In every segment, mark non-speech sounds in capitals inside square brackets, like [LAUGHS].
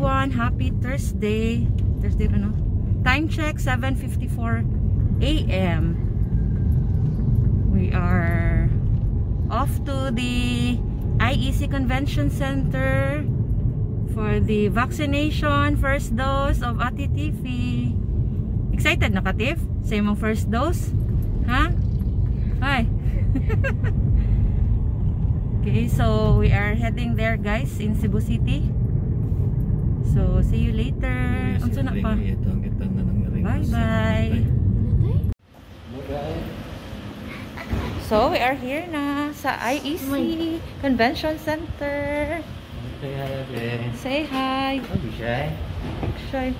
everyone. Happy Thursday. Thursday ano? Time check 7:54 a.m. We are off to the IEC Convention Center for the vaccination first dose of Tiffy. Excited na ka, Tiff? Sa imong first dose? Ha? Hi. [LAUGHS] okay, so we are heading there guys in Cebu City. So, see you later. Ang na pa. Bye bye. [LAUGHS] So, we are here na sa IEC Convention Center. Say hi again. Say hi. Don't be shy. Shy.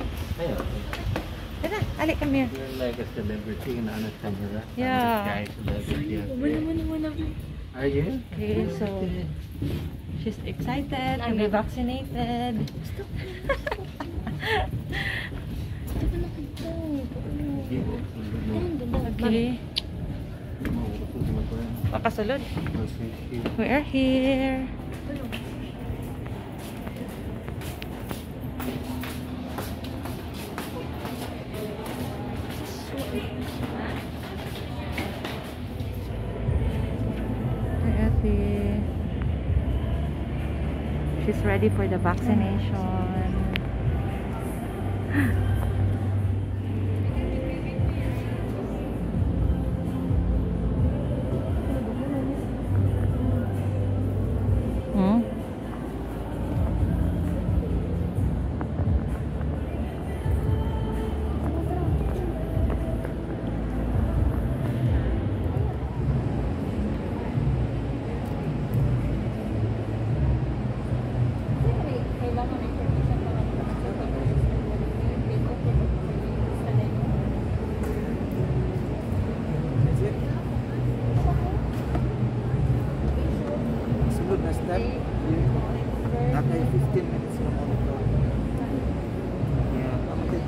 Tara, alik kami. You're like a celebrity in on a camera. Yeah. I'm a guy celebrity. out there. Are you? Okay, so she's excited to be vaccinated. Okay, pakasulod. We are here. Hi, Ate. She's ready for the vaccination. [LAUGHS]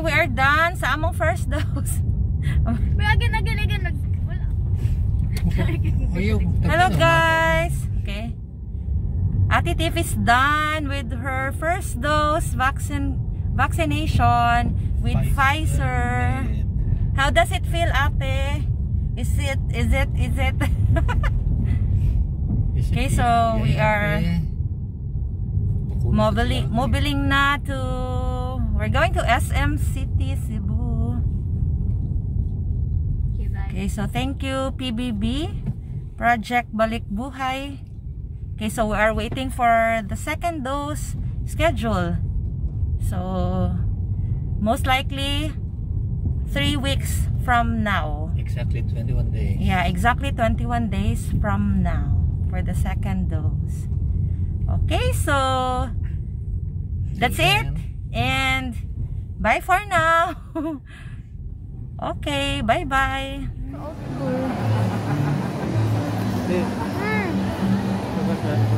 Okay, we are done sa among first dose. [LAUGHS] again, again, again. nag- Wala. Hello guys! Okay. Ate Tiff is done with her first dose vaccine vaccination with Pfizer. How does it feel, Ate? Is it is it is it [LAUGHS] Okay, so we are mobiling mobiling na to we're going to SM City Cebu. Okay, bye. Okay, so thank you PBB Project Balik Buhay. Okay, so we are waiting for the second dose schedule. So most likely 3 weeks from now. Exactly 21 days. Yeah, exactly 21 days from now for the second dose. Okay, so that's it. And bye for now. [LAUGHS] okay, bye-bye. Old school. Hmm.